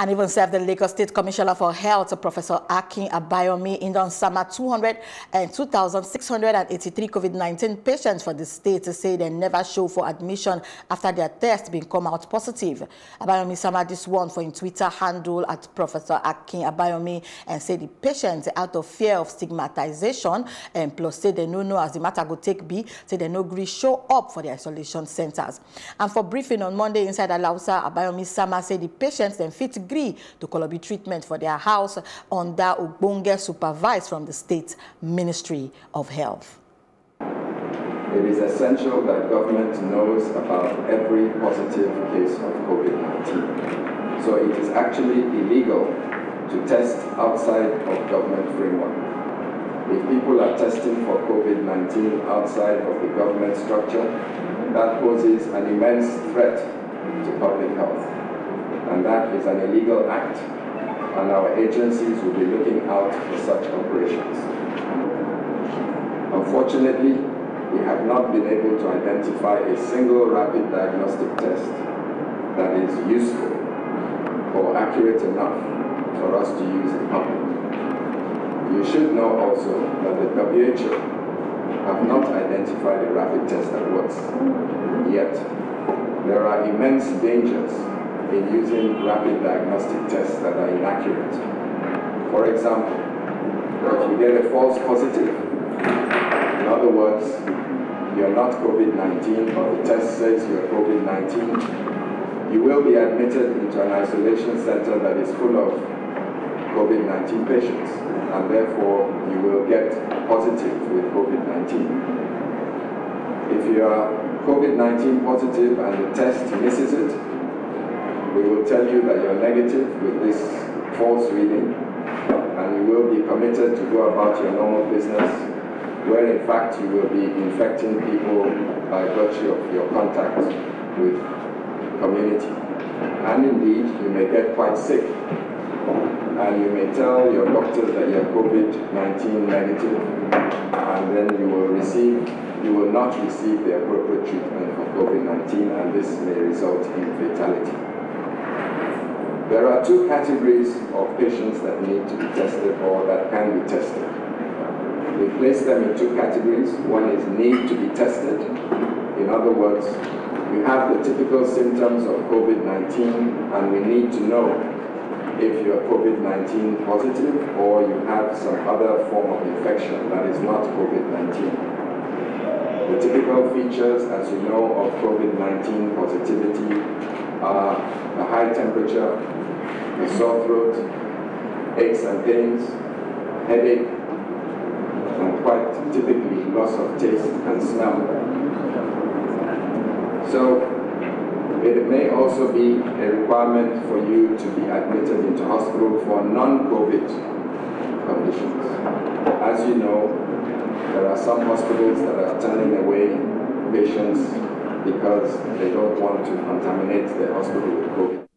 And even served the Lagos State Commissioner for Health, Professor Akin Abayomi, in on summer 200 and 2,683 COVID-19 patients for the state say they never show for admission after their test being come out positive. Abayomi summed this one for in Twitter handle at Professor Akin Abayomi and said the patients out of fear of stigmatization and plus say they no know as the matter go take be, say they no agree show up for the isolation centers. And for briefing on Monday inside Alausa, Abayomi Sama said the patients then fit agree to Kolobi treatment for their house under Ogbonge supervised from the State Ministry of Health. It is essential that government knows about every positive case of COVID-19. So it is actually illegal to test outside of government framework. If people are testing for COVID-19 outside of the government structure, that poses an immense threat to public health and that is an illegal act, and our agencies will be looking out for such operations. Unfortunately, we have not been able to identify a single rapid diagnostic test that is useful or accurate enough for us to use in public. You should know also that the WHO have not identified a rapid test that works yet. There are immense dangers in using rapid diagnostic tests that are inaccurate. For example, if you get a false positive, in other words, you're not COVID-19 or the test says you're COVID-19, you will be admitted into an isolation center that is full of COVID-19 patients, and therefore you will get positive with COVID-19. If you are COVID-19 positive and the test misses it, we will tell you that you're negative with this false reading, and you will be permitted to go about your normal business, where in fact you will be infecting people by virtue of your contact with community. And indeed, you may get quite sick, and you may tell your doctor that you're COVID-19 negative, and then you will receive you will not receive the appropriate treatment for COVID-19 and this may result in fatality. There are two categories of patients that need to be tested or that can be tested. We place them in two categories. One is need to be tested. In other words, we have the typical symptoms of COVID-19 and we need to know if you're COVID-19 positive or you have some other form of infection that is not COVID-19. The typical features, as you know, of COVID-19 positivity are a high temperature, a sore throat, aches and pains, headache, and quite typically loss of taste and smell. So it may also be a requirement for you to be admitted into hospital for non-COVID conditions. As you know, there are some hospitals that are turning away patients because they don't want to contaminate the hospital with COVID.